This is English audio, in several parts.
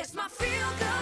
It's my feel good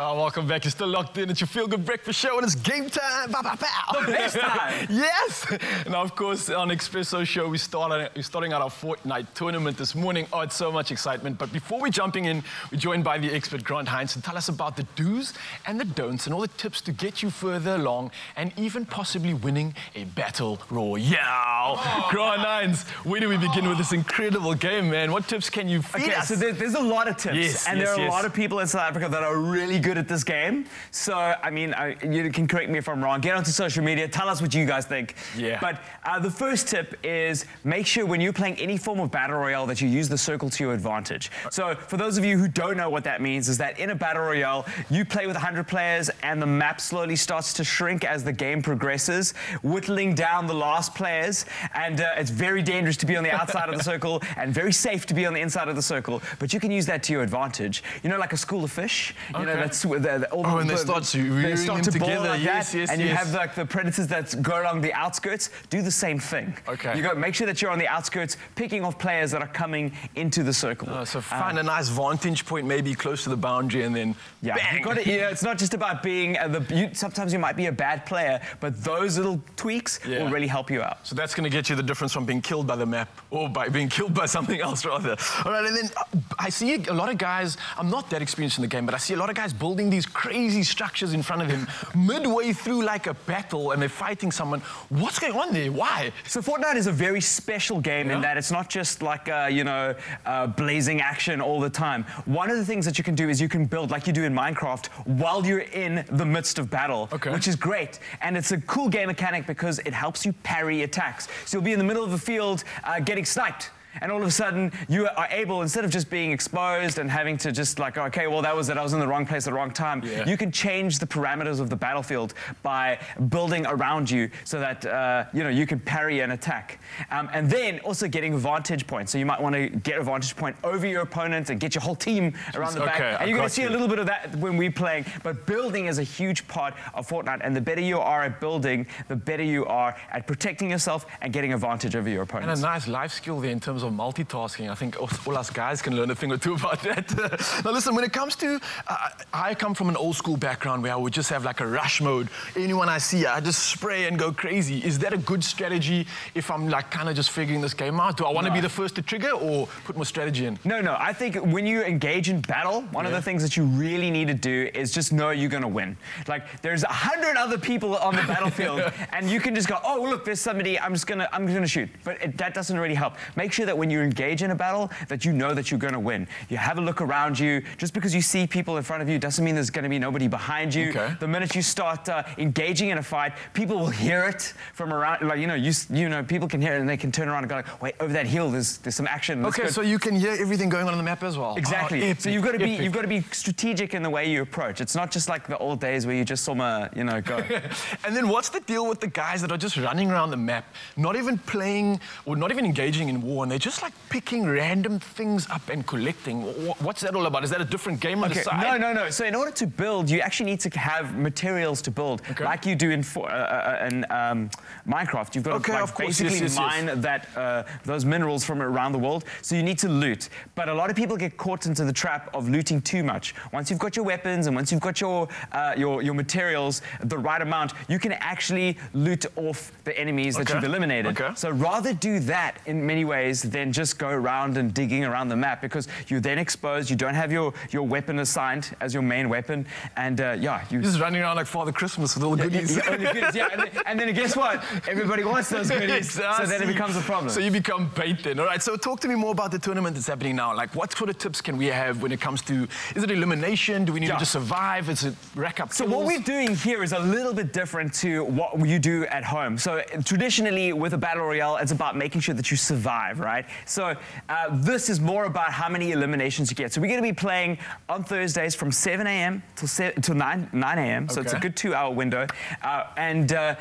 Oh, welcome back. You're still locked in. It's your Feel Good Breakfast Show, and it's game time. Bow, bow, bow. The best time. yes. Now, of course, on Expresso Show, we started, we're starting out our Fortnite tournament this morning. Oh, it's so much excitement. But before we're jumping in, we're joined by the expert Grant Heinz to tell us about the do's and the don'ts and all the tips to get you further along and even possibly winning a battle royale. Oh. Grant Heinz, where do we begin with this incredible game, man? What tips can you feed Okay, us? so there, there's a lot of tips, Yes, and yes, there are yes. a lot of people in South Africa that are really good at this game. So, I mean, I, you can correct me if I'm wrong. Get onto social media, tell us what you guys think. Yeah. But uh, the first tip is make sure when you're playing any form of battle royale that you use the circle to your advantage. So, for those of you who don't know what that means, is that in a battle royale, you play with 100 players, and the map slowly starts to shrink as the game progresses, whittling down the last players, and uh, it's very dangerous to be on the outside of the circle and very safe to be on the inside of the circle. But you can use that to your advantage. You know, like a school of fish. You know, Okay. That's where the, the, all Oh, the- and they start to they start them to together. like Yes, that, yes, and you have like the predators that go along the outskirts. Do the same thing. Okay. You go make sure that you're on the outskirts, picking off players that are coming into the circle. Oh, so find a nice vantage point, maybe close to the boundary, and then Yeah, bang. you got it. Yeah, it's not just about being uh, the. You, sometimes you might be a bad player, but those little tweaks Yeah. will really help you out. So that's going to get you the difference from being killed by the map or by being killed by something else, rather. All right, and then uh, I see a lot of guys, I'm not that experienced in the game, but I see a lot of guys building these crazy structures in front of him midway through like a battle and they're fighting someone. What's going on there? Why? So Fortnite is a very special game Yeah. in that it's not just like uh, you know uh, blazing action all the time. One of the things that you can do is you can build like you do in Minecraft while you're in the midst of battle, Okay. which is great. And it's a cool game mechanic because it helps you parry attacks. So you'll be in the middle of the field uh, getting sniped. And all of a sudden, you are able, instead of just being exposed and having to just like, okay, well, that was it, I was in the wrong place at the wrong time, Yeah. you can change the parameters of the battlefield by building around you so that uh, you know you can parry an attack, um, and then also getting vantage points. So you might want to get a vantage point over your opponent and get your whole team around the back. okay, I and you're going to see you. a little bit of that when we're playing. But building is a huge part of Fortnite, and the better you are at building, the better you are at protecting yourself and getting a vantage over your opponents. And a nice life skill there in terms of multitasking. I think all, us guys can learn a thing or two about that. now, listen, when it comes to, uh, I come from an old school background where I would just have like a rush mode. Anyone I see, I just spray and go crazy. Is that a good strategy if I'm like kind of just figuring this game out? Do I want to No. be the first to trigger or put more strategy in? No, no. I think when you engage in battle, one of the things that you really need to do is just know you're going to win. Like there's a hundred other people on the battlefield, and you can just go, oh look, there's somebody. I'm just gonna, I'm gonna shoot. But it, that doesn't really help. Make sure that when you engage in a battle, that you know that you're going to win. You have a look around you. Just because you see people in front of you doesn't mean there's going to be nobody behind you. Okay. The minute you start uh, engaging in a fight, people will hear it from around. Like you know, you, you know, people can hear it and they can turn around and go, like, wait, over that hill, there's there's some action. Okay, go so you can hear everything going on on the map as well. Exactly. Oh, epic, so you've got to be you've got to be strategic in the way you approach. It's not just like the old days where you just saw my, you know, go. and then what's the deal with the guys that are just running around the map, not even playing or not even engaging in war, and they're just like picking random things up and collecting? What's that all about? Is that a different game on the side? No, no, no. So in order to build, you actually need to have materials to build, Okay. like you do in, for, uh, uh, in um, Minecraft. You've got Okay, to like, basically Yes, yes, yes. mine that uh, those minerals from around the world. So you need to loot. But a lot of people get caught into the trap of looting too much. Once you've got your weapons and once you've got your uh, your, your materials, the right amount, you can actually loot off the enemies that you've eliminated. Okay. So rather do that in many ways than just go around and digging around the map because you're then exposed. You don't have your, your weapon assigned as your main weapon, and uh, yeah, you. Just running around like Father Christmas with all the goodies. Yeah, only goodies, yeah, and, then, and then guess what? Everybody wants those goodies, so then it becomes a problem. So you become bait then. All right, so talk to me more about the tournament that's happening now. Like, what sort of tips can we have when it comes to, is it elimination? Do we need Yeah. to just survive? Is it rack up So what we're doing here is a little bit different to what you do at home. So traditionally with a battle royale, it's about making sure that you survive, right? So uh, this is more about how many eliminations you get. So we're going to be playing on Thursdays from 7 a.m. till, till 9, 9 a.m. So it's a good two-hour window. Uh, and uh,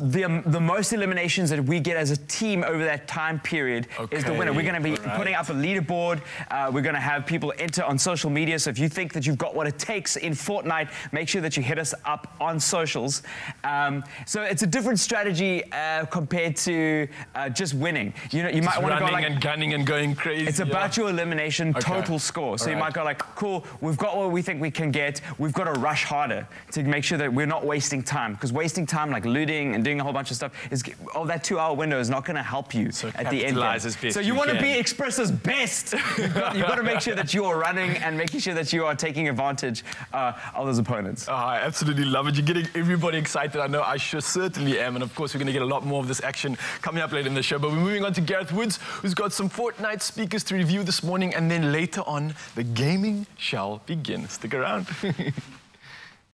the, um, the most eliminations that we get as a team over that time period is the winner. We're going to be right. putting up a leaderboard. Uh, we're going to have people enter on social media. So if you think that you've got what it takes in Fortnite, make sure that you hit us up on socials. Um, so it's a different strategy uh, compared to uh, just winning. You know, you might want to running go like and gunning and going crazy. it's about yeah. your elimination total score. So you might go like, cool, we've got what we think we can get. We've got to rush harder to make sure that we're not wasting time. Because wasting time, like looting and doing a whole bunch of stuff, is oh, that two-hour window is not going to help you So at the end. capitalize game. as best So you you want to be Expresso's best. you've, got, you've got to make sure that you are running and making sure that you are taking advantage uh, of those opponents. Oh, I absolutely love it. You're getting everybody excited. I know I sure certainly am. And of course, we're going to get a lot more of this action coming up later in the show. But we're moving on to Gareth Woods, who's got some Fortnite speakers to review this morning. And then later on, the gaming shall begin. Stick around.